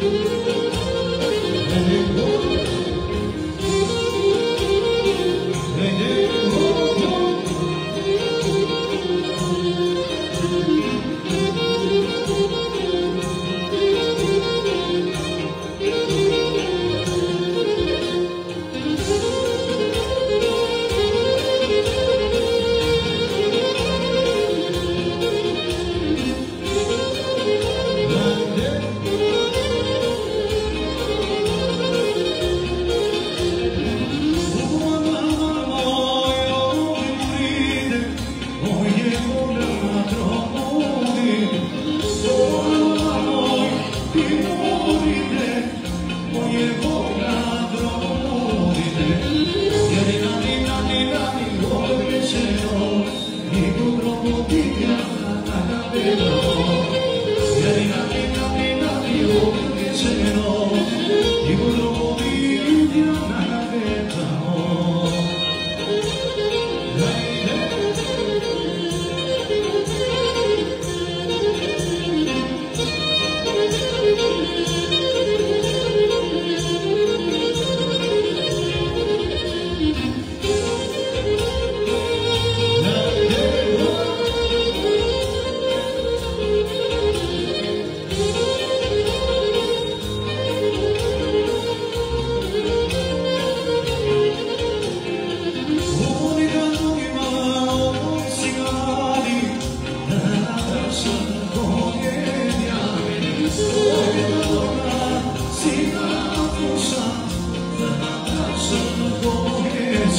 you.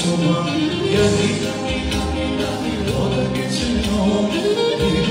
소망 여기저기 여기저기 어떻게 지나오니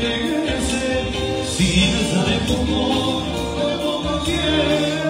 dove sono sin saber cómo, cómo quiere